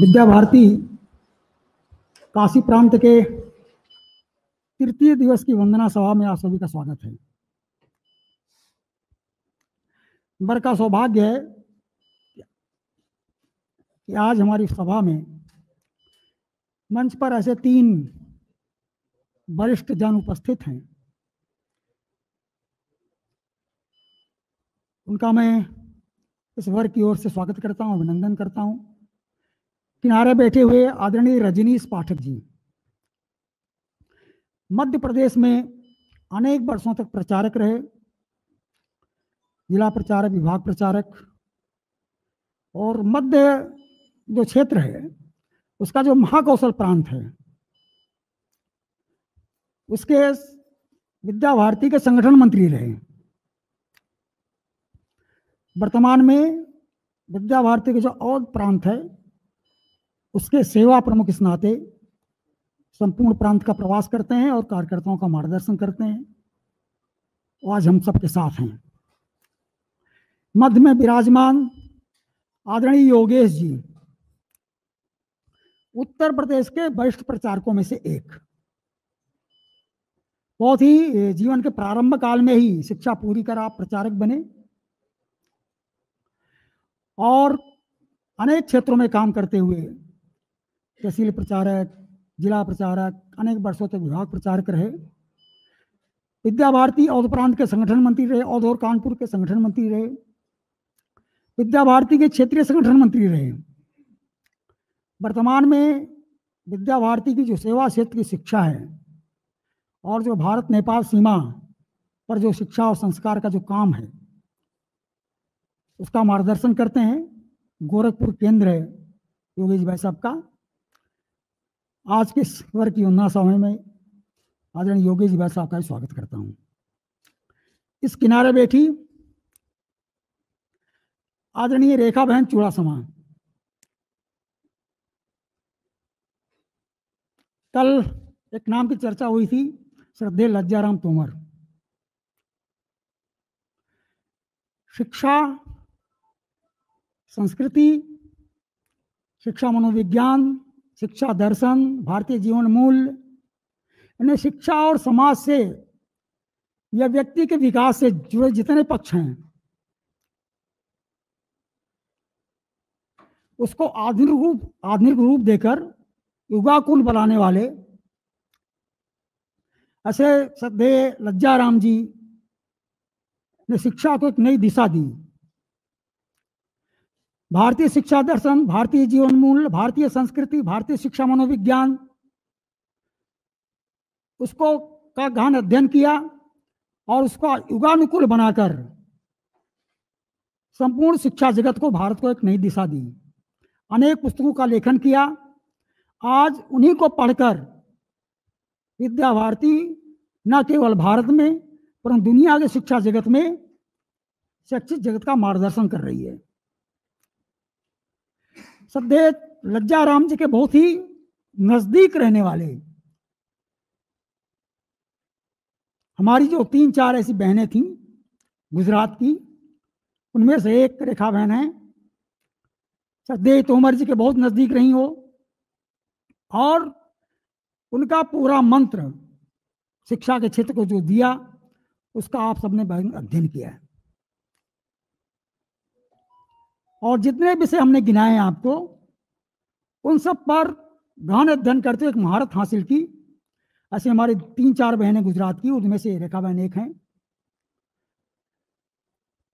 विद्या भारती काशी प्रांत के तृतीय दिवस की वंदना सभा में आप सभी का स्वागत है। बर का सौभाग्य है कि आज हमारी सभा में मंच पर ऐसे तीन वरिष्ठ जन उपस्थित हैं। उनका मैं इस वर्ग की ओर से स्वागत करता हूँ, अभिनंदन करता हूँ। किनारे बैठे हुए आदरणीय रजनीश पाठक जी, मध्य प्रदेश में अनेक वर्षों तक प्रचारक रहे जिला प्रचारक, विभाग प्रचारक और मध्य जो क्षेत्र है, उसका जो महाकौशल प्रांत है, उसके विद्या भारती के संगठन मंत्री रहे। वर्तमान में विद्या भारती के जो और प्रांत है, उसके सेवा प्रमुख इस नाते संपूर्ण प्रांत का प्रवास करते हैं और कार्यकर्ताओं का मार्गदर्शन करते हैं। आज हम सबके साथ हैं। मध्य में विराजमान आदरणीय योगेश जी, उत्तर प्रदेश के वरिष्ठ प्रचारकों में से एक। बहुत ही जीवन के प्रारंभ काल में ही शिक्षा पूरी कर आप प्रचारक बने और अनेक क्षेत्रों में काम करते हुए तहसील प्रचारक, जिला प्रचारक, अनेक वर्षों तक विभाग प्रचारक रहे। विद्या भारती औध प्रांत के संगठन मंत्री रहे, और कानपुर के संगठन मंत्री रहे। विद्या भारती के क्षेत्रीय संगठन मंत्री रहे। वर्तमान में विद्या भारती की जो सेवा क्षेत्र की शिक्षा है और जो भारत नेपाल सीमा पर जो शिक्षा और संस्कार का जो काम है, उसका मार्गदर्शन करते हैं। गोरखपुर केंद्र है, योगेश भाई साहब का। आज के स्वर की उन्ना समय में आदरणीय योगेश भाई साहब का स्वागत करता हूँ। इस किनारे बैठी आदरणीय रेखा बहन, चूड़ा समान। कल एक नाम की चर्चा हुई थी, श्रद्धे लज्जाराम तोमर। शिक्षा, संस्कृति, शिक्षा मनोविज्ञान, शिक्षा दर्शन, भारतीय जीवन मूल्य यानी शिक्षा और समाज से या व्यक्ति के विकास से जुड़े जितने पक्ष हैं उसको आधुनिक रूप आधुनिक रूप देकर युगाकुल बनाने वाले ऐसे सदे लज्जाराम जी ने शिक्षा को एक नई दिशा दी। भारतीय शिक्षा दर्शन, भारतीय जीवन मूल्य भारतीय संस्कृति, भारतीय शिक्षा मनोविज्ञान, उसको का गहन अध्ययन किया और उसको युगानुकूल बनाकर संपूर्ण शिक्षा जगत को भारत को एक नई दिशा दी। अनेक पुस्तकों का लेखन किया। आज उन्हीं को पढ़कर विद्या भारती न केवल भारत में, परंतु दुनिया के शिक्षा जगत में शैक्षिक जगत का मार्गदर्शन कर रही है। सद्य लज्जा राम जी के बहुत ही नज़दीक रहने वाले, हमारी जो तीन चार ऐसी बहनें थीं गुजरात की, उनमें से एक रेखा बहन है। सदैव तोमर जी के बहुत नज़दीक रही हो। और उनका पूरा मंत्र शिक्षा के क्षेत्र को जो दिया, उसका आप सबने अध्ययन किया है। और जितने विषय हमने गिनाए आपको, उन सब पर गहन अध्ययन करते हुए एक महारत हासिल की। ऐसे हमारे तीन चार बहनें गुजरात की, उनमें से रेखा बहन एक हैं।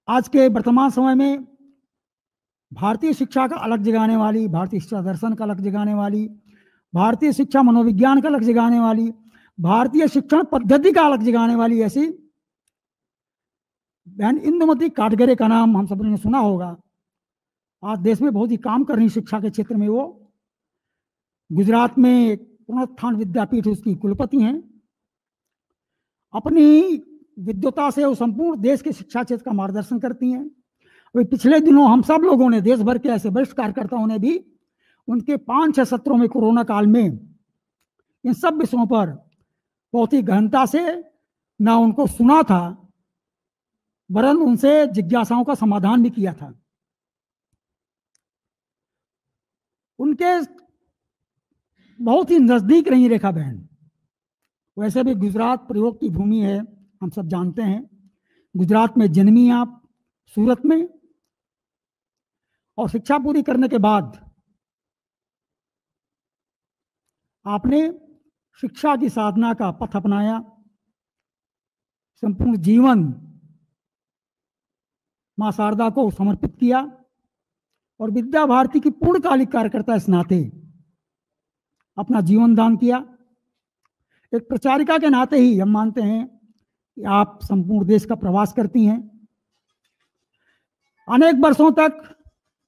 आज के वर्तमान समय में भारतीय शिक्षा का अलग जगाने वाली, भारतीय शिक्षा दर्शन का अलग जगाने वाली, भारतीय शिक्षा मनोविज्ञान का अलग जगाने वाली, भारतीय शिक्षण पद्धति का अलग जगाने वाली ऐसी बहन इंदुमती काटगरे का नाम हम सबने सुना होगा। आज देश में बहुत ही काम कर रही शिक्षा के क्षेत्र में वो। गुजरात में पुनरुत्थान विद्यापीठ उसकी कुलपति हैं। अपनी विद्वता से वो संपूर्ण देश के शिक्षा क्षेत्र का मार्गदर्शन करती हैं। पिछले दिनों हम सब लोगों ने देश भर के ऐसे वरिष्ठ कार्यकर्ताओं ने भी उनके पाँच छह सत्रों में कोरोना काल में इन सब विषयों पर बहुत ही गहनता से ना उनको सुना था, वरन उनसे जिज्ञासाओं का समाधान भी किया था। उनके बहुत ही नज़दीक रही रेखा बहन। वैसे भी गुजरात प्रयोग की भूमि है, हम सब जानते हैं। गुजरात में जन्मी आप, सूरत में और शिक्षा पूरी करने के बाद आपने शिक्षा की साधना का पथ अपनाया। संपूर्ण जीवन माँ शारदा को समर्पित किया और विद्या भारती की पूर्णकालिक कार्यकर्ता इस नाते अपना जीवन दान किया। एक प्रचारिका के नाते ही हम मानते हैं कि आप संपूर्ण देश का प्रवास करती हैं। अनेक वर्षों तक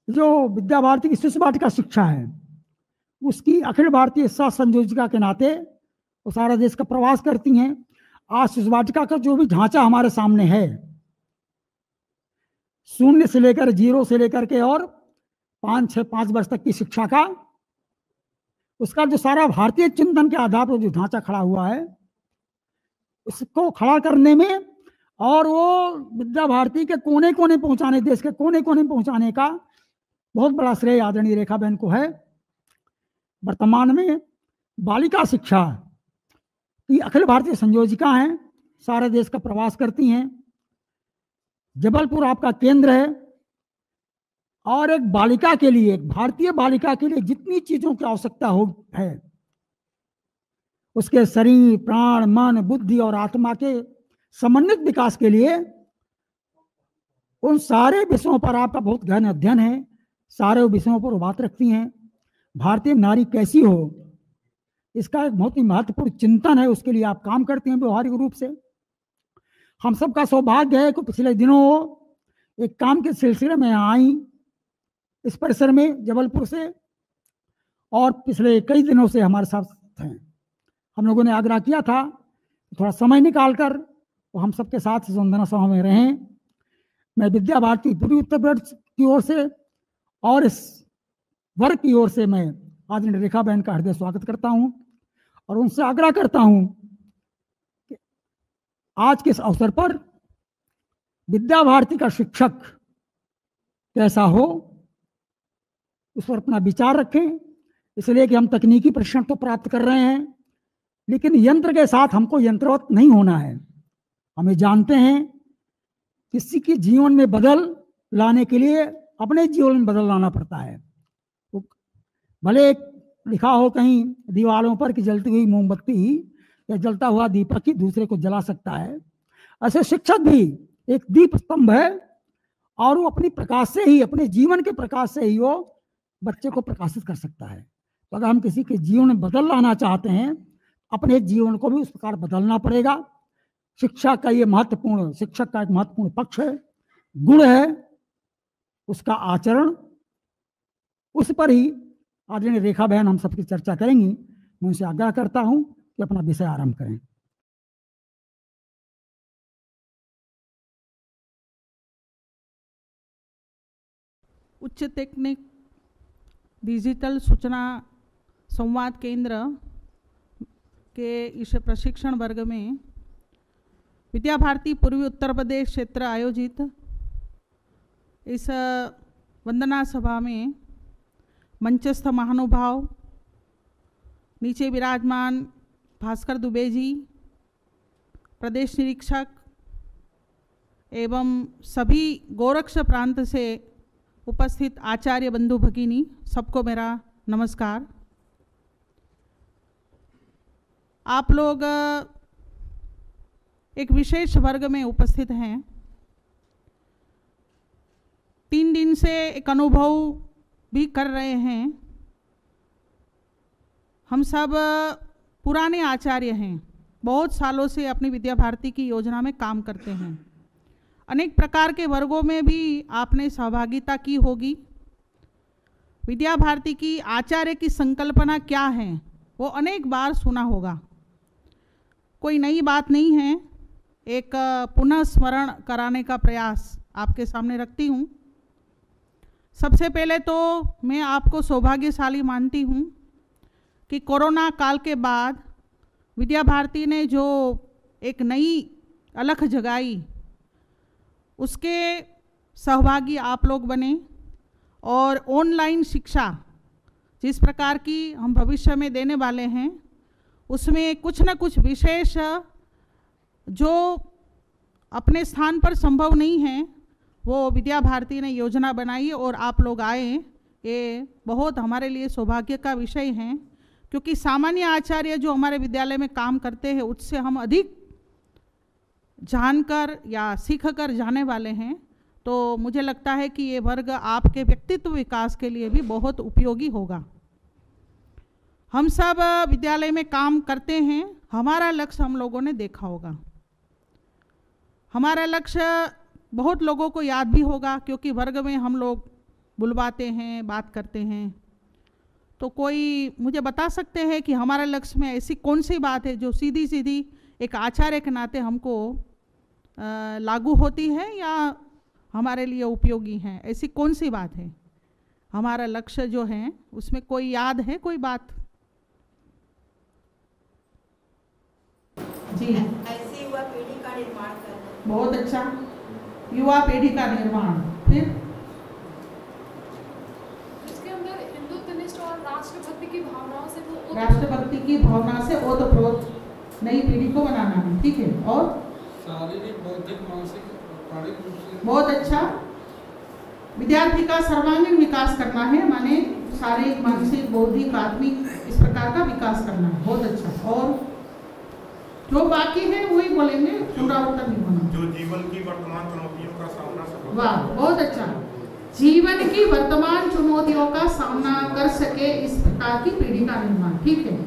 जो विद्या भारती की शिष्य वाटिका शिक्षा है, उसकी अखिल भारतीय सह संयोजिका के नाते वो सारा देश का प्रवास करती हैं। आज शिशु वाटिका का जो भी ढांचा हमारे सामने है, शून्य से लेकर ज़ीरो से लेकर के और पाँच, छह, पाँच वर्ष तक की शिक्षा का, उसका जो सारा भारतीय चिंतन के आधार पर जो ढांचा खड़ा हुआ है, उसको खड़ा करने में और वो विद्या भारती के कोने कोने पहुँचाने, देश के कोने कोने पहुँचाने का बहुत बड़ा श्रेय आदरणीय रेखा बहन को है। वर्तमान में बालिका शिक्षा की अखिल भारतीय संयोजिका हैं, सारे देश का प्रवास करती हैं। जबलपुर आपका केंद्र है और एक बालिका के लिए, एक भारतीय बालिका के लिए जितनी चीज़ों की आवश्यकता हो है, उसके शरीर, प्राण, मन, बुद्धि और आत्मा के समन्वित विकास के लिए उन सारे विषयों पर आपका बहुत गहन अध्ययन है। सारे विषयों पर बात रखती हैं। भारतीय नारी कैसी हो? इसका एक बहुत ही महत्वपूर्ण चिंतन है, उसके लिए आप काम करते हैं व्यवहारिक रूप से। हम सबका सौभाग्य है कि पिछले दिनों एक काम के सिलसिले में आई। इस परिसर में, जबलपुर से, और पिछले कई दिनों से हमारे साथ हैं। हम लोगों ने आग्रह किया था थोड़ा समय निकाल कर वो हम सबके साथ वंदना सभा में रहें। मैं विद्या भारती, पूर्वी उत्तर प्रदेश की ओर से और इस वर्ग की ओर से मैं आज रेखा बहन का हृदय स्वागत करता हूँ और उनसे आग्रह करता हूँ कि आज के इस अवसर पर विद्या भारती का शिक्षक कैसा हो, उस पर अपना विचार रखें। इसलिए कि हम तकनीकी प्रशिक्षण तो प्राप्त कर रहे हैं, लेकिन यंत्र के साथ हमको यंत्रवत नहीं होना है। हमें जानते हैं किसी के जीवन में बदल लाने के लिए अपने जीवन में बदल लाना पड़ता है। तो भले लिखा हो कहीं दीवारों पर कि जलती हुई मोमबत्ती या जलता हुआ दीपक ही दूसरे को जला सकता है। ऐसे शिक्षक भी एक दीप स्तंभ है और वो अपनी प्रकाश से ही, अपने जीवन के प्रकाश से ही वो बच्चे को प्रकाशित कर सकता है। तो अगर हम किसी के जीवन में बदल लाना चाहते हैं, अपने जीवन को भी उस प्रकार बदलना पड़ेगा। शिक्षा का ये महत्वपूर्ण, शिक्षक का एक महत्वपूर्ण पक्ष है। गुण है। उसका आचरण, उस पर ही आदरणीय रेखा बहन हम सबकी चर्चा करेंगी। मैं उनसे आग्रह करता हूँ कि अपना विषय आरंभ करें। उच्च टेक्निक डिजिटल सूचना संवाद केंद्र के इस प्रशिक्षण वर्ग में विद्या भारती पूर्वी उत्तर प्रदेश क्षेत्र आयोजित इस वंदना सभा में मंचस्थ महानुभाव, नीचे विराजमान भास्कर दुबे जी, प्रदेश निरीक्षक एवं सभी गोरक्ष प्रांत से उपस्थित आचार्य बंधु भगिनी, सबको मेरा नमस्कार। आप लोग एक विशेष वर्ग में उपस्थित हैं। तीन दिन से एक अनुभव भी कर रहे हैं। हम सब पुराने आचार्य हैं। बहुत सालों से अपनी विद्या भारती की योजना में काम करते हैं। अनेक प्रकार के वर्गों में भी आपने सहभागिता की होगी। विद्या भारती की आचार्य की संकल्पना क्या है, वो अनेक बार सुना होगा। कोई नई बात नहीं है। एक पुनः स्मरण कराने का प्रयास आपके सामने रखती हूँ। सबसे पहले तो मैं आपको सौभाग्यशाली मानती हूँ कि कोरोना काल के बाद विद्या भारती ने जो एक नई अलख जगाई, उसके सहभागी आप लोग बने और ऑनलाइन शिक्षा जिस प्रकार की हम भविष्य में देने वाले हैं, उसमें कुछ न कुछ विशेष जो अपने स्थान पर संभव नहीं है वो विद्या भारती ने योजना बनाई और आप लोग आए। ये बहुत हमारे लिए सौभाग्य का विषय है, क्योंकि सामान्य आचार्य जो हमारे विद्यालय में काम करते हैं, उससे हम अधिक जानकर या सीख कर जाने वाले हैं। तो मुझे लगता है कि ये वर्ग आपके व्यक्तित्व विकास के लिए भी बहुत उपयोगी होगा। हम सब विद्यालय में काम करते हैं, हमारा लक्ष्य हम लोगों ने देखा होगा। हमारा लक्ष्य बहुत लोगों को याद भी होगा क्योंकि वर्ग में हम लोग बुलवाते हैं बात करते हैं। तो कोई मुझे बता सकते हैं कि हमारे लक्ष्य में ऐसी कौन सी बात है जो सीधी सीधी एक आचार्य के नाते हमको लागू होती है या हमारे लिए उपयोगी है? ऐसी कौन सी बात है? हमारा लक्ष्य जो है उसमें कोई याद है कोई बात? जी ऐसी युवा पीढ़ी का निर्माण करना। बहुत अच्छा। युवा पीढ़ी का निर्माण फिर? इसके अंदर हिंदुत्वनिष्ठ और राष्ट्रभक्ति की भावनाओं से वो ओत- राष्ट्रभक्ति की भावना से ओतप्रोत नई पीढ़ी को बनाना है ठीक है? और? शारीरिक बौद्धिक मानसिक बहुत अच्छा। विद्यार्थी का सर्वांगीण विकास करना है माने शारीरिक मानसिक बौद्धिक आत्मिक इस प्रकार का विकास करना है। बहुत अच्छा। और? जो बाकी है वही बोलेंगे पूरा उत्तर नहीं होना। जो जीवन की वर्तमान सफल वाह बहुत अच्छा। जीवन की वर्तमान चुनौतियों का सामना कर सके इस प्रकार की पीढ़ी का निर्माण ठीक है?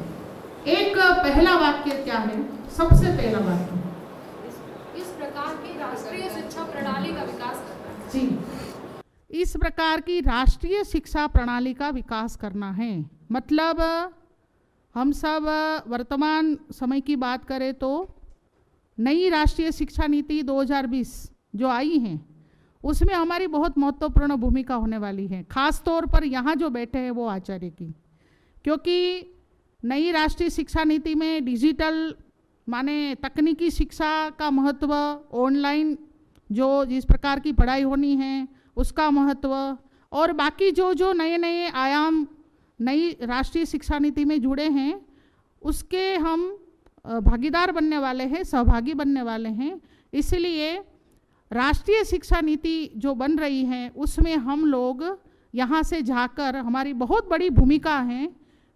एक पहला वाक्य क्या है? सबसे पहला वाक्य। इस प्रकार की राष्ट्रीय शिक्षा प्रणाली का विकास करना। जी। इस प्रकार की राष्ट्रीय शिक्षा प्रणाली का विकास करना है। मतलब हम सब वर्तमान समय की बात करें तो नई राष्ट्रीय शिक्षा नीति 2020 जो आई हैं, उसमें हमारी बहुत महत्वपूर्ण भूमिका होने वाली है। खास तौर पर यहाँ जो बैठे हैं वो आचार्य की। क्योंकि नई राष्ट्रीय शिक्षा नीति में डिजिटल माने तकनीकी शिक्षा का महत्व, ऑनलाइन जो जिस प्रकार की पढ़ाई होनी है, उसका महत्व और बाकी जो जो नए नए आयाम नई राष्ट्रीय शिक्षा नीति में जुड़े हैं, उसके हम भागीदार बनने वाले हैं, सहभागी बनने वाले हैं। इसलिए राष्ट्रीय शिक्षा नीति जो बन रही है, उसमें हम लोग यहाँ से जाकर हमारी बहुत बड़ी भूमिका है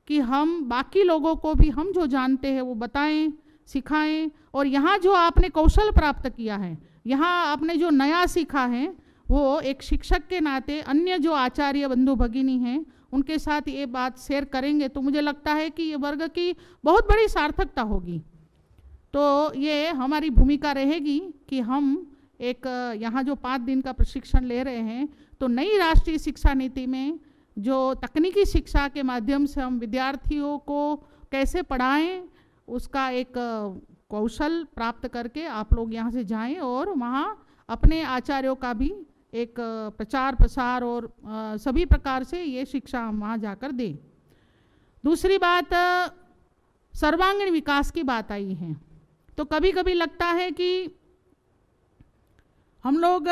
कि हम बाकी लोगों को भी हम जो जानते हैं वो बताएँ, सिखाएँ। और यहाँ जो आपने कौशल प्राप्त किया है, यहाँ आपने जो नया सीखा है, वो एक शिक्षक के नाते अन्य जो आचार्य बंधु भगिनी हैं, उनके साथ ये बात शेयर करेंगे तो मुझे लगता है कि ये वर्ग की बहुत बड़ी सार्थकता होगी। तो ये हमारी भूमिका रहेगी कि हम एक यहाँ जो पाँच दिन का प्रशिक्षण ले रहे हैं तो नई राष्ट्रीय शिक्षा नीति में जो तकनीकी शिक्षा के माध्यम से हम विद्यार्थियों को कैसे पढ़ाएँ, उसका एक कौशल प्राप्त करके आप लोग यहाँ से जाएँ और वहाँ अपने आचार्यों का भी एक प्रचार प्रसार और सभी प्रकार से ये शिक्षा हम वहाँ जाकर दें। दूसरी बात सर्वांगीण विकास की बात आई है। तो कभी कभी लगता है कि हम लोग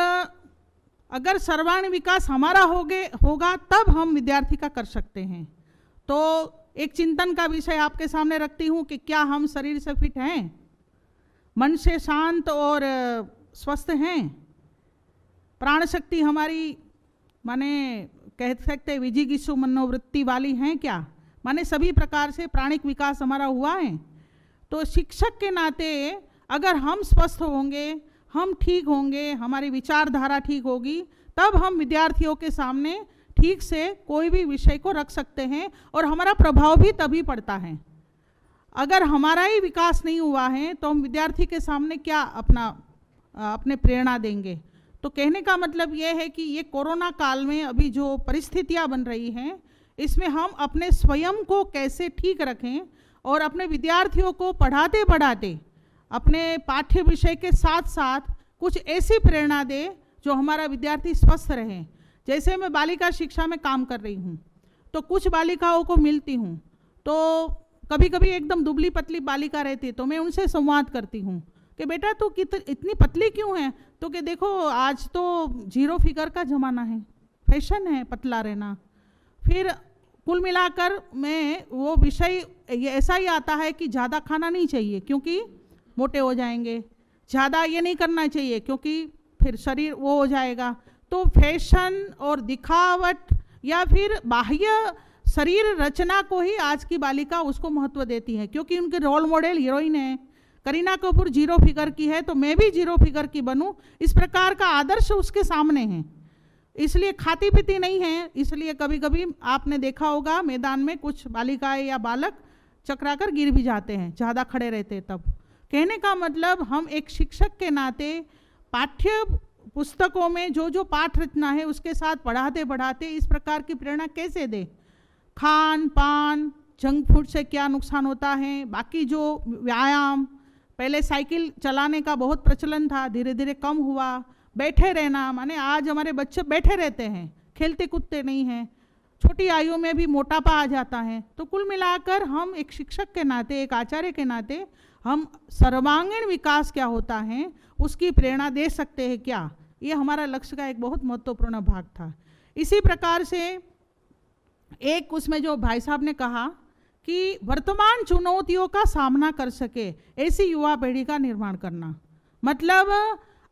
अगर सर्वांगीण विकास हमारा हो गए होगा, तब हम विद्यार्थी का कर सकते हैं। तो एक चिंतन का विषय आपके सामने रखती हूँ कि क्या हम शरीर से फिट हैं? मन से शांत और स्वस्थ हैं? प्राण शक्ति हमारी, माने कह सकते विजिगिसु मनोवृत्ति वाली हैं क्या? माने सभी प्रकार से प्राणिक विकास हमारा हुआ है। तो शिक्षक के नाते, अगर हम स्वस्थ होंगे हम ठीक होंगे, हमारी विचारधारा ठीक होगी, तब हम विद्यार्थियों के सामने ठीक से कोई भी विषय को रख सकते हैं और हमारा प्रभाव भी तभी पड़ता है। अगर हमारा ही विकास नहीं हुआ है तो हम विद्यार्थी के सामने क्या अपना अपने प्रेरणा देंगे? तो कहने का मतलब ये है कि ये कोरोना काल में अभी जो परिस्थितियाँ बन रही हैं, इसमें हम अपने स्वयं को कैसे ठीक रखें और अपने विद्यार्थियों को पढ़ाते पढ़ाते अपने पाठ्य विषय के साथ साथ कुछ ऐसी प्रेरणा दे जो हमारा विद्यार्थी स्वस्थ रहे। जैसे मैं बालिका शिक्षा में काम कर रही हूँ तो कुछ बालिकाओं को मिलती हूँ तो कभी कभी एकदम दुबली पतली बालिका रहती है तो मैं उनसे संवाद करती हूँ कि, बेटा, तू कित, इतनी पतली क्यों है? तो कि, देखो, आज तो ज़ीरो फिगर का ज़माना है, फ़ैशन है, पतला रहना। फिर कुल मिलाकर मैं, वो विषय ऐसा ही आता है कि ज़्यादा खाना नहीं चाहिए, क्योंकि मोटे हो जाएँगे। ज़्यादा ये नहीं करना चाहिए, क्योंकि फिर शरीर वो हो जाएगा। तो फ़ैशन और दिखावट या फिर बाह्य शरीर रचना को ही आज की बालिका उसको महत्व देती है, क्योंकि उनके रोल मॉडल हीरोइन है। करीना कपूर ज़ीरो फिगर की है तो मैं भी ज़ीरो फिगर की बनूं। इस प्रकार का आदर्श उसके सामने है। इसलिए खाती पीती नहीं है, इसलिए कभी कभी आपने देखा होगा मैदान में कुछ बालिकाएँ या बालक चकरा कर गिर भी जाते हैं, ज़्यादा खड़े रहते तब। कहने का मतलब हम एक शिक्षक के नाते पाठ्य पुस्तकों में जो जो पाठ रचना है उसके साथ पढ़ाते पढ़ाते इस प्रकार की प्रेरणा कैसे दे? खान, पान, जंक फ़ूड से क्या नुकसान होता है? बाकी जो व्यायाम, पहले साइकिल चलाने का बहुत प्रचलन था धीरे धीरे कम हुआ, बैठे रहना, माने आज हमारे बच्चे बैठे रहते हैं, खेलते कूदते नहीं हैं, छोटी आयु में भी मोटापा आ जाता है। तो कुल मिलाकर हम एक शिक्षक के नाते, एक आचार्य के नाते हम सर्वांगीण विकास क्या होता है, उसकी प्रेरणा दे सकते हैं क्या? ये हमारा लक्ष्य का एक बहुत महत्वपूर्ण भाग था। इसी प्रकार से एक उसमें जो भाई साहब ने कहा कि वर्तमान चुनौतियों का सामना कर सके ऐसी युवा पीढ़ी का निर्माण करना। मतलब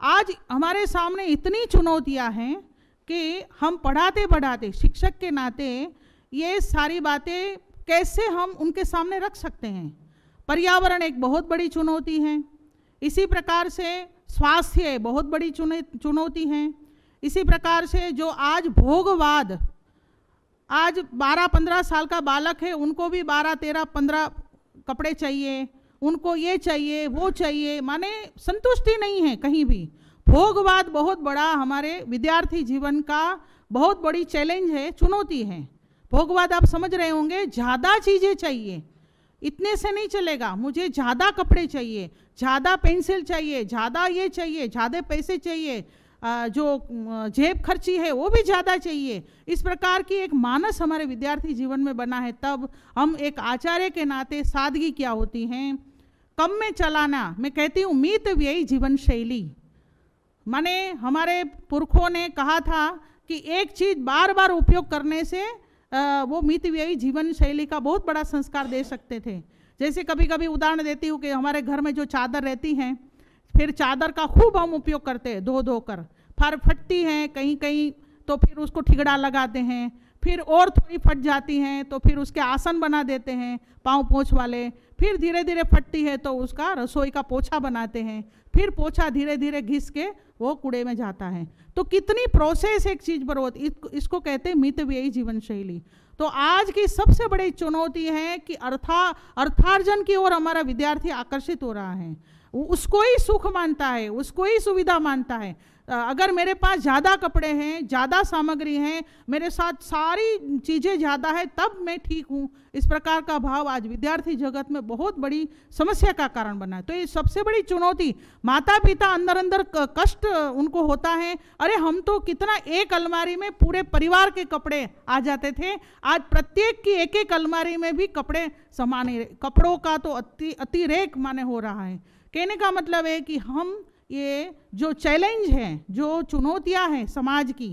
आज हमारे सामने इतनी चुनौतियाँ हैं कि हम पढ़ाते पढ़ाते, शिक्षक के नाते ये सारी बातें कैसे हम उनके सामने रख सकते हैं? पर्यावरण एक बहुत बड़ी चुनौती है। इसी प्रकार से स्वास्थ्य बहुत बड़ी चुनौती है। इसी प्रकार से जो आज भोगवाद, आज 12-15 साल का बालक है, उनको भी 12 13 15 कपड़े चाहिए, उनको ये चाहिए, वो चाहिए, माने संतुष्टि नहीं है कहीं भी। भोगवाद बहुत बड़ा हमारे विद्यार्थी जीवन का बहुत बड़ी चैलेंज है, चुनौती है। भोगवाद आप समझ रहे होंगे, ज़्यादा चीज़ें चाहिए इतने से नहीं चलेगा। मुझे ज़्यादा कपड़े चाहिए, ज़्यादा पेंसिल चाहिए, ज़्यादा ये चाहिए, ज़्यादा पैसे चाहिए जो जेब खर्ची है वो भी ज़्यादा चाहिए। इस प्रकार की एक मानस हमारे विद्यार्थी जीवन में बना है। तब हम एक आचार्य के नाते सादगी क्या होती हैं? कम में चलाना। मैं कहती हूँ, मीत व्ययी जीवन शैली। माने हमारे पुरखों ने कहा था कि एक चीज़ बार बार उपयोग करने से वो मित व्ययी जीवन शैली का बहुत बड़ा संस्कार दे सकते थे। जैसे कभी कभी उदाहरण देती हूँ कि हमारे घर में जो चादर रहती हैं, फिर चादर का खूब हम उपयोग करते हैं धो धो कर फर फटती हैं कहीं कहीं तो फिर उसको ठिगड़ा लगाते हैं। फिर और थोड़ी फट जाती हैं तो फिर उसके आसन बना देते हैं, पाँव पोछ वाले। फिर धीरे धीरे फटती है तो उसका रसोई का पोछा बनाते हैं। फिर पोछा धीरे धीरे घिस के वो कूड़े में जाता है। तो कितनी प्रोसेस एक चीज़ पर होती इसको कहते हैं मितव्ययी जीवन शैली। तो आज की सबसे बड़ी चुनौती है कि अर्था अर्थार्जन की ओर हमारा विद्यार्थी आकर्षित हो रहा है। उसको ही सुख मानता है, उसको ही सुविधा मानता है। अगर मेरे पास ज़्यादा कपड़े हैं, ज़्यादा सामग्री हैं, मेरे साथ सारी चीज़ें ज़्यादा है, तब मैं ठीक हूँ। इस प्रकार का भाव आज विद्यार्थी जगत में बहुत बड़ी समस्या का कारण बना है। तो ये सबसे बड़ी चुनौती माता पिता अंदर अंदर कष्ट उनको होता है। अरे, हम तो कितना एक अलमारी में पूरे परिवार के कपड़े आ जाते थे। आज प्रत्येक की एक एक अलमारी में भी कपड़े समाने, कपड़ों का तो अति, अतिरेक माने हो रहा है। कहने का मतलब है कि हम ये जो चैलेंज है, जो चुनौतियाँ हैं समाज की,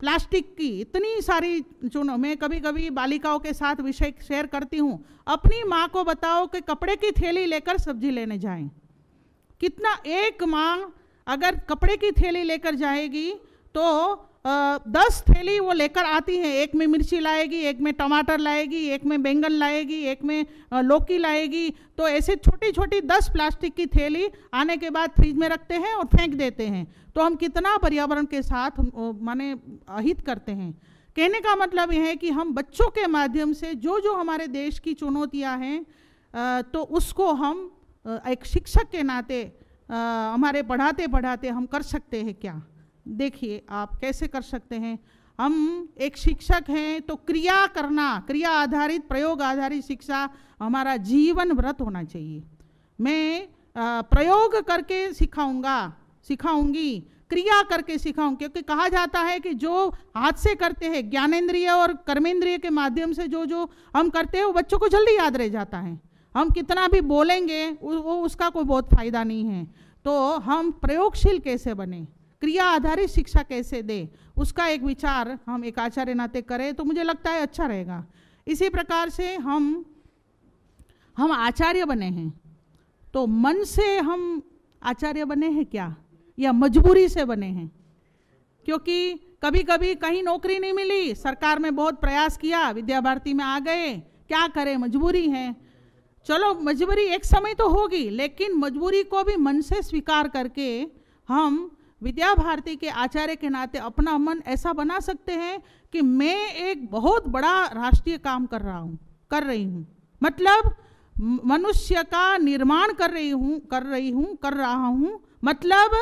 प्लास्टिक की, इतनी सारी चुनौ, मैं कभी कभी बालिकाओं के साथ विषय शेयर करती हूँ। अपनी माँ को बताओ कि कपड़े की थैली लेकर सब्ज़ी लेने जाएँ। कितना एक माँ अगर कपड़े की थैली लेकर जाएगी तो दस थैली वो लेकर आती हैं। एक में मिर्ची लाएगी, एक में टमाटर लाएगी, एक में बैंगन लाएगी, एक में लौकी लाएगी। तो ऐसे छोटी छोटी दस प्लास्टिक की थैली आने के बाद फ्रिज में रखते हैं और फेंक देते हैं। तो हम कितना पर्यावरण के साथ माने, अहित करते हैं। कहने का मतलब यह है कि हम बच्चों के माध्यम से जो जो हमारे देश की चुनौतियाँ हैं तो उसको हम एक शिक्षक के नाते हमारे पढ़ाते पढ़ाते हम कर सकते हैं क्या? देखिए, आप कैसे कर सकते हैं? हम एक शिक्षक हैं तो क्रिया करना, क्रिया आधारित, प्रयोग आधारित शिक्षा हमारा जीवन व्रत होना चाहिए। मैं प्रयोग करके सिखाऊँगा, सिखाऊँगी, क्रिया करके सिखाऊं क्योंकि कहा जाता है कि जो हाथ से करते हैं, ज्ञानेंद्रिय और कर्मेंद्रिय के माध्यम से जो जो हम करते हैं, वो बच्चों को जल्दी याद रह जाता है। हम कितना भी बोलेंगे वो उसका कोई बहुत फ़ायदा नहीं है। तो हम प्रयोगशील कैसे बने? क्रिया आधारित शिक्षा कैसे दे? उसका एक विचार हम एक आचार्य नाते करें तो मुझे लगता है अच्छा रहेगा। इसी प्रकार से हम हम आचार्य बने हैं। तो मन से हम आचार्य बने हैं क्या? या मजबूरी से बने हैं? क्योंकि कभी कभी कहीं नौकरी नहीं मिली, सरकार में बहुत प्रयास किया विद्या भारती में आ गए, क्या करें? मजबूरी है। चलो, मजबूरी एक समय तो होगी, लेकिन मजबूरी को भी मन से स्वीकार करके हम विद्या भारती के आचार्य के नाते अपना मन ऐसा बना सकते हैं कि मैं एक बहुत बड़ा राष्ट्रीय काम कर रहा हूँ, कर रही हूँ। मतलब मनुष्य का निर्माण कर रही हूँ, कर रही हूँ, कर रहा हूँ। मतलब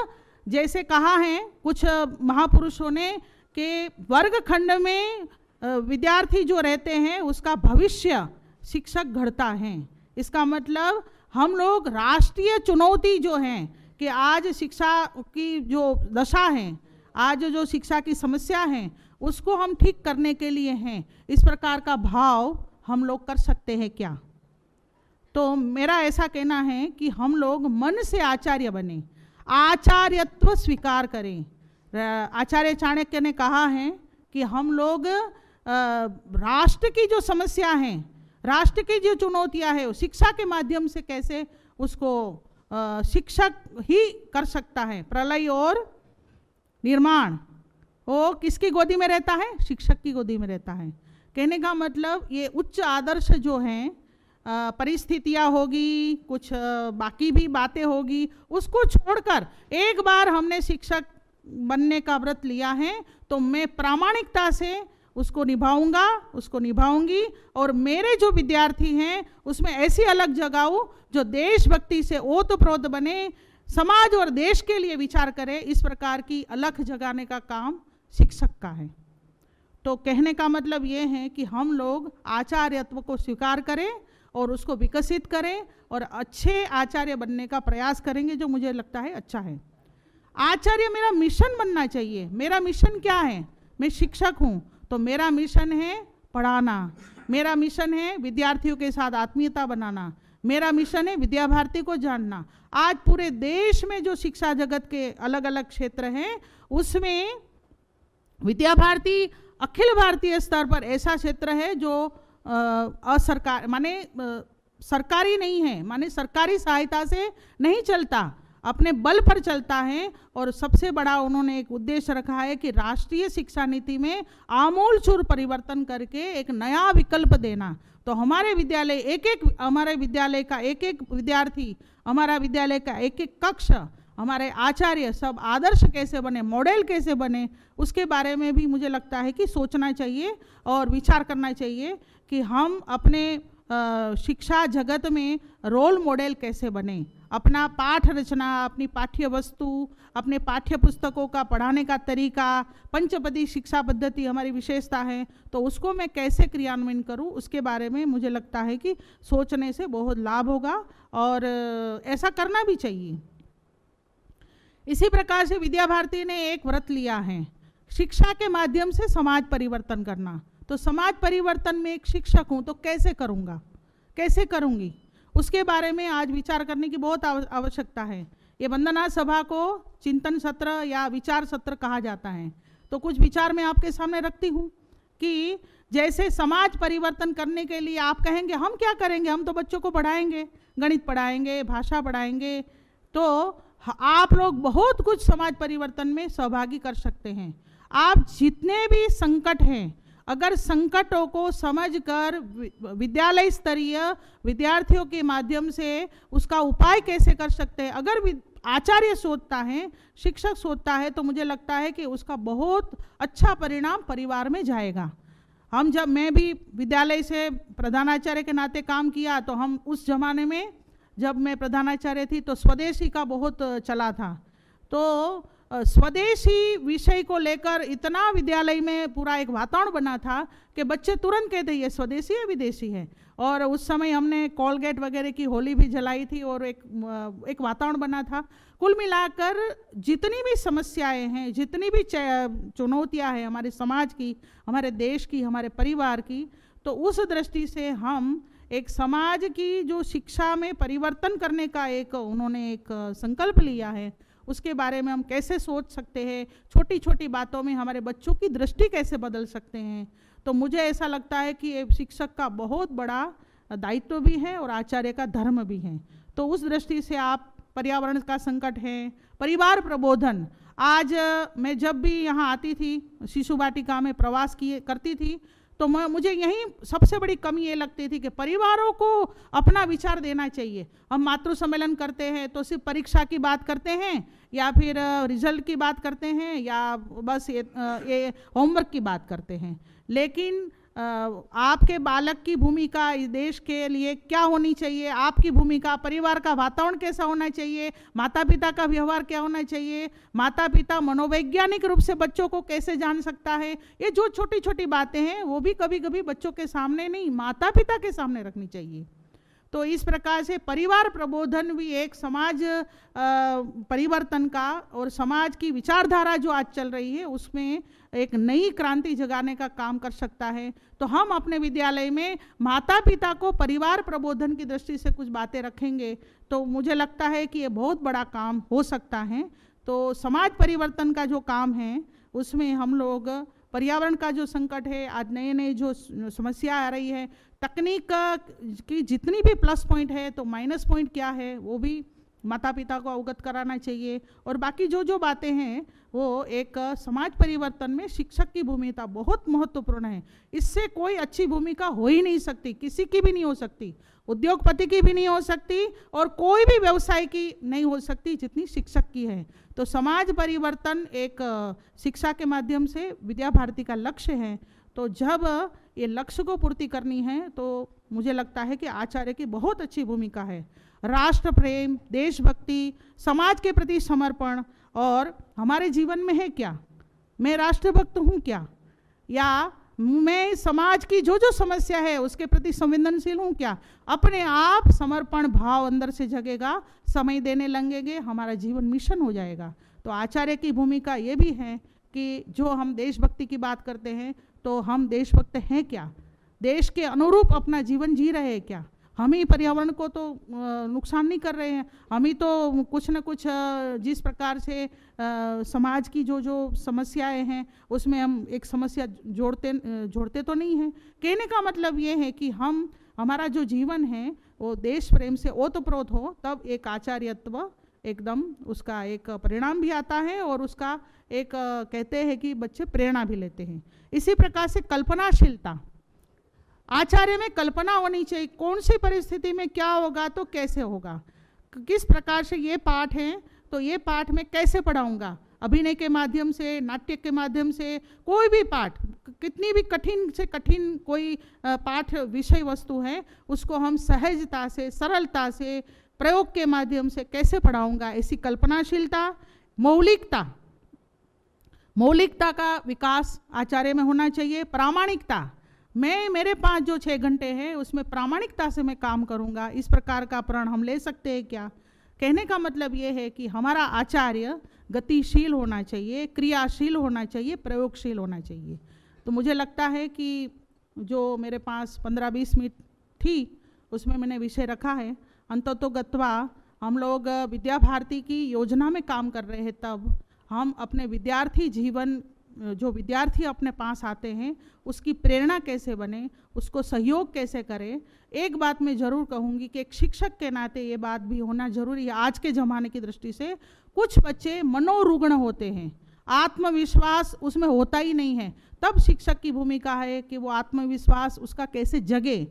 जैसे कहा है, कुछ महापुरुषों ने कि वर्ग खंड में विद्यार्थी जो रहते हैं, उसका भविष्य शिक्षक घड़ता है। इसका मतलब हम लोग राष्ट्रीय चुनौती जो है कि आज शिक्षा की जो दशा है, आज जो शिक्षा की समस्या है, उसको हम ठीक करने के लिए हैं। इस प्रकार का भाव हम लोग कर सकते हैं क्या? तो मेरा ऐसा कहना है कि हम लोग मन से आचार्य बने, आचार्यत्व स्वीकार करें। आचार्य चाणक्य ने कहा है कि हम लोग राष्ट्र की जो समस्या है, राष्ट्र की जो चुनौतियाँ है शिक्षा के माध्यम से कैसे उसको शिक्षक ही कर सकता है प्रलय और निर्माण। वो किसकी गोदी में रहता है? शिक्षक की गोदी में रहता है। कहने का मतलब ये उच्च आदर्श जो हैं परिस्थितियाँ होगी कुछ अ, बाकी भी बातें होगी उसको छोड़कर एक बार हमने शिक्षक बनने का व्रत लिया है तो मैं प्रामाणिकता से उसको निभाऊँगा, उसको निभाऊँगी और मेरे जो विद्यार्थी हैं, उसमें ऐसी अलग जगाऊं जो देशभक्ति से ओतप्रोत बने, समाज और देश के लिए विचार करें, इस प्रकार की अलग जगाने का काम शिक्षक का है। तो कहने का मतलब ये है कि हम लोग आचार्यत्व को स्वीकार करें और उसको विकसित करें और अच्छे आचार्य बनने का प्रयास करेंगे जो मुझे लगता है अच्छा है। आचार्य मेरा मिशन बनना चाहिए। मेरा मिशन क्या है? मैं शिक्षक हूँ। तो मेरा मिशन है पढ़ाना। मेरा मिशन है विद्यार्थियों के साथ आत्मीयता बनाना। मेरा मिशन है विद्या भारती को जानना। आज पूरे देश में जो शिक्षा जगत के अलग अलग क्षेत्र हैं, उसमें विद्या भारती अखिल भारतीय स्तर पर ऐसा क्षेत्र है जो असरकार, माने सरकारी नहीं है, माने सरकारी सहायता से नहीं चलता। अपने बल पर चलता है और सबसे बड़ा उन्होंने एक उद्देश्य रखा है कि राष्ट्रीय शिक्षा नीति में आमूल चूर परिवर्तन करके एक नया विकल्प देना। तो हमारे विद्यालय एक एक हमारे विद्यालय का एक एक विद्यार्थी, हमारा विद्यालय का एक एक कक्ष, हमारे आचार्य सब आदर्श कैसे बने, मॉडल कैसे बने, उसके बारे में भी मुझे लगता है कि सोचना चाहिए और विचार करना चाहिए कि हम अपने शिक्षा जगत में रोल मॉडल कैसे बने। अपना पाठ रचना, अपनी पाठ्य वस्तु, अपने पाठ्य पुस्तकों का पढ़ाने का तरीका, पंचपदी शिक्षा पद्धति हमारी विशेषता है तो उसको मैं कैसे क्रियान्वयन करूँ, उसके बारे में मुझे लगता है कि सोचने से बहुत लाभ होगा और ऐसा करना भी चाहिए। इसी प्रकार से विद्या भारती ने एक व्रत लिया है, शिक्षा के माध्यम से समाज परिवर्तन करना। तो समाज परिवर्तन में एक शिक्षक हूँ तो कैसे करूँगा? कैसे करूँगी? उसके बारे में आज विचार करने की बहुत आवश्यकता है। ये वंदना सभा को चिंतन सत्र या विचार सत्र कहा जाता है। तो कुछ विचार मैं आपके सामने रखती हूँ कि जैसे समाज परिवर्तन करने के लिए आप कहेंगे, हम क्या करेंगे? हम तो बच्चों को पढ़ाएँगे, गणित पढ़ाएँगे, भाषा पढ़ाएँगे। तो आप लोग बहुत कुछ समाज परिवर्तन में सहभागी कर सकते हैं। आप जितने भी संकट हैं अगर संकटों को समझकर विद्यालय स्तरीय विद्यार्थियों के माध्यम से उसका उपाय कैसे कर सकते हैं? अगर आचार्य सोचता है, शिक्षक सोचता है तो मुझे लगता है कि उसका बहुत अच्छा परिणाम परिवार में जाएगा। हम जब, मैं भी विद्यालय से प्रधानाचार्य के नाते काम किया तो हम उस जमाने में जब मैं प्रधानाचार्य थी तो स्वदेशी का बहुत चला था। तो स्वदेशी विषय को लेकर इतना विद्यालय में पूरा एक वातावरण बना था कि बच्चे तुरंत कहते, ये स्वदेशी है, विदेशी है? और उस समय हमने कॉलगेट वगैरह की होली भी जलाई थी और एक एक वातावरण बना था। कुल मिलाकर जितनी भी समस्याएँ हैं, जितनी भी चुनौतियाँ हैं हमारे समाज की, हमारे देश की, हमारे परिवार की तो उस दृष्टि से हम एक समाज की जो शिक्षा में परिवर्तन करने का एक, उन्होंने एक संकल्प लिया है। उसके बारे में हम कैसे सोच सकते हैं? छोटी छोटी बातों में हमारे बच्चों की दृष्टि कैसे बदल सकते हैं? तो मुझे ऐसा लगता है कि शिक्षक का बहुत बड़ा दायित्व भी है और आचार्य का धर्म भी है। तो उस दृष्टि से आप पर्यावरण का संकट है, परिवार प्रबोधन। आज मैं जब भी यहाँ आती थी, शिशु वाटिका में प्रवास किए, करती थी तो मैं, मुझे यही सबसे बड़ी कमी ये लगती थी कि परिवारों को अपना विचार देना चाहिए। हम मातृ सम्मेलन करते हैं तो सिर्फ़ परीक्षा की बात करते हैं या फिर रिज़ल्ट की बात करते हैं या बस ये ये होमवर्क की बात करते हैं। लेकिन आपके बालक की भूमिका इस देश के लिए क्या होनी चाहिए? आपकी भूमिका परिवार का वातावरण कैसा होना चाहिए? माता पिता का व्यवहार क्या होना चाहिए? माता पिता मनोवैज्ञानिक रूप से बच्चों को कैसे जान सकता है? ये जो छोटी छोटी बातें हैं, वो भी कभी कभी बच्चों के सामने नहीं माता पिता के सामने रखनी चाहिए। तो इस प्रकार से परिवार प्रबोधन भी एक समाज परिवर्तन का और समाज की विचारधारा जो आज चल रही है, उसमें एक नई क्रांति जगाने का काम कर सकता है। तो हम अपने विद्यालय में माता पिता को परिवार प्रबोधन की दृष्टि से कुछ बातें रखेंगे तो मुझे लगता है कि ये बहुत बड़ा काम हो सकता है। तो समाज परिवर्तन का जो काम है, उसमें हम लोग पर्यावरण का जो संकट है, आज नए नए जो समस्या आ रही है, तकनीक की जितनी भी प्लस पॉइंट है तो माइनस पॉइंट क्या है, वो भी माता पिता को अवगत कराना चाहिए। और बाकी जो जो बातें हैं, वो एक समाज परिवर्तन में शिक्षक की भूमिका बहुत महत्वपूर्ण है। इससे कोई अच्छी भूमिका हो ही नहीं सकती, किसी की भी नहीं हो सकती। उद्योगपति की भी नहीं हो सकती और कोई भी व्यवसाय की नहीं हो सकती जितनी शिक्षक की है। तो समाज परिवर्तन एक शिक्षा के माध्यम से विद्या भारती का लक्ष्य है। तो जब ये लक्ष्य को पूर्ति करनी है तो मुझे लगता है कि आचार्य की बहुत अच्छी भूमिका है। राष्ट्र प्रेम, देशभक्ति, समाज के प्रति समर्पण और हमारे जीवन में है क्या? मैं राष्ट्रभक्त हूँ क्या? या मैं समाज की जो जो समस्या है, उसके प्रति संवेदनशील हूँ क्या? अपने आप समर्पण भाव अंदर से जगेगा, समय देने लगेंगे, हमारा जीवन मिशन हो जाएगा। तो आचार्य की भूमिका ये भी है कि जो हम देशभक्ति की बात करते हैं तो हम देशभक्त हैं क्या? देश के अनुरूप अपना जीवन जी रहे हैं क्या? हम ही पर्यावरण को तो नुकसान नहीं कर रहे हैं। हम ही तो कुछ न कुछ जिस प्रकार से समाज की जो जो समस्याएँ हैं, उसमें हम एक समस्या जोड़ते जोड़ते तो नहीं हैं। कहने का मतलब ये है कि हम, हमारा जो जीवन है, वो देश प्रेम से ओतप्रोत हो, तब एक आचार्यत्व एकदम उसका एक परिणाम भी आता है और उसका एक कहते हैं कि बच्चे प्रेरणा भी लेते हैं। इसी प्रकार से कल्पनाशीलता आचार्य में कल्पना होनी चाहिए, कौन सी परिस्थिति में क्या होगा तो कैसे होगा? किस प्रकार से ये पाठ हैं तो ये पाठ मैं कैसे पढ़ाऊँगा? अभिनय के माध्यम से, नाट्य के माध्यम से, कोई भी पाठ कितनी भी कठिन से कठिन कोई पाठ विषय वस्तु है, उसको हम सहजता से, सरलता से, प्रयोग के माध्यम से कैसे पढ़ाऊँगा? ऐसी कल्पनाशीलता, मौलिकता मौलिकता का विकास आचार्य में होना चाहिए, प्रामाणिकता मैं, मेरे पास जो छः घंटे हैं, उसमें प्रामाणिकता से मैं काम करूँगा। इस प्रकार का प्रण हम ले सकते हैं क्या? कहने का मतलब ये है कि हमारा आचार्य गतिशील होना चाहिए, क्रियाशील होना चाहिए, प्रयोगशील होना चाहिए। तो मुझे लगता है कि जो मेरे पास पंद्रह बीस मिनट थी, उसमें मैंने विषय रखा है। अंततो गत्वा हम लोग विद्या भारती की योजना में काम कर रहे हैं, तब हम अपने विद्यार्थी जीवन जो विद्यार्थी अपने पास आते हैं, उसकी प्रेरणा कैसे बने, उसको सहयोग कैसे करें, एक बात मैं ज़रूर कहूँगी कि एक शिक्षक के नाते ये बात भी होना ज़रूरी है। आज के ज़माने की दृष्टि से कुछ बच्चे मनोरुग्ण होते हैं, आत्मविश्वास उसमें होता ही नहीं है। तब शिक्षक की भूमिका है कि वो आत्मविश्वास उसका कैसे जगे।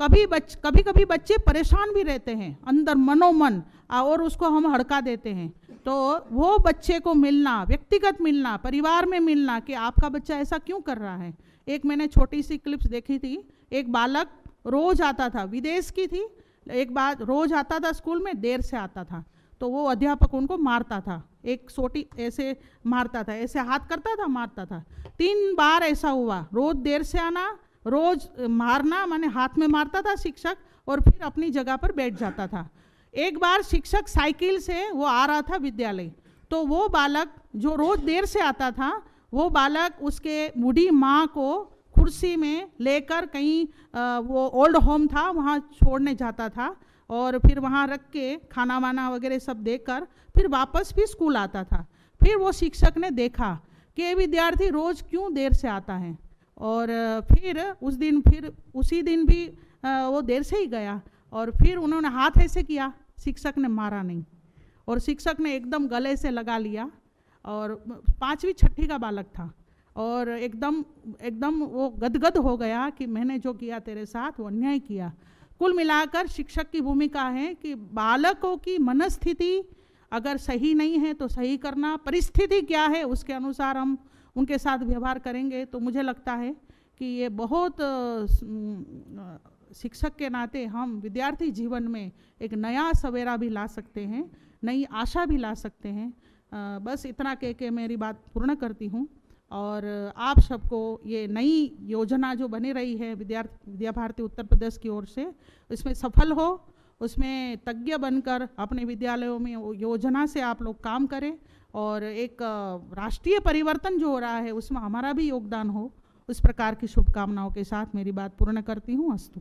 कभी बच कभी कभी बच्चे परेशान भी रहते हैं, अंदर मनोमन, और उसको हम हड़का देते हैं। तो वो बच्चे को मिलना, व्यक्तिगत मिलना, परिवार में मिलना कि आपका बच्चा ऐसा क्यों कर रहा है। एक मैंने छोटी सी क्लिप्स देखी थी, एक बालक रोज आता था, विदेश की थी, एक बार रोज आता था स्कूल में, देर से आता था तो वो अध्यापक उनको मारता था, एक सोटी ऐसे मारता था, ऐसे हाथ करता था, मारता था। तीन बार ऐसा हुआ, रोज देर से आना, रोज मारना, माने हाथ में मारता था शिक्षक और फिर अपनी जगह पर बैठ जाता था। एक बार शिक्षक साइकिल से वो आ रहा था विद्यालय तो वो बालक जो रोज देर से आता था, वो बालक उसके बूढ़ी माँ को कुर्सी में लेकर कहीं वो ओल्ड होम था, वहाँ छोड़ने जाता था और फिर वहाँ रख के खाना वाना वगैरह सब देकर फिर वापस भी स्कूल आता था। फिर वो शिक्षक ने देखा कि ये विद्यार्थी रोज़ क्यों देर से आता है? और फिर उस दिन फिर उसी दिन भी वो देर से ही गया और फिर उन्होंने हाथ ऐसे किया शिक्षक ने मारा नहीं। और शिक्षक ने एकदम गले से लगा लिया और पाँचवीं छठी का बालक था। और एकदम एकदम वो गदगद हो गया कि मैंने जो किया तेरे साथ, वो अन्याय किया। कुल मिलाकर शिक्षक की भूमिका है कि बालकों की मनस्थिति अगर सही नहीं है तो सही करना, परिस्थिति क्या है उसके अनुसार हम उनके साथ व्यवहार करेंगे। तो मुझे लगता है कि ये बहुत शिक्षक के नाते हम विद्यार्थी जीवन में एक नया सवेरा भी ला सकते हैं नई आशा भी ला सकते हैं। अ, बस इतना कह के मेरी बात पूर्ण करती हूँ और आप सबको ये नई योजना जो बनी रही है विद्यार्थी विद्या भारती उत्तर प्रदेश की ओर से इसमें सफल हो उसमें तज्ञ बनकर अपने विद्यालयों में योजना से आप लोग काम करें और एक राष्ट्रीय परिवर्तन जो हो रहा है उसमें हमारा भी योगदान हो उस प्रकार की शुभकामनाओं के साथ मेरी बात पूर्ण करती हूँ। अस्तु।